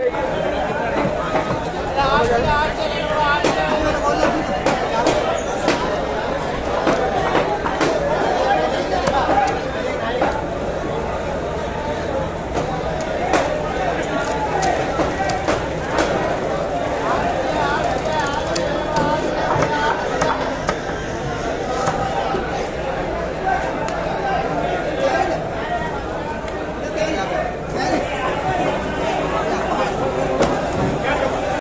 Hey.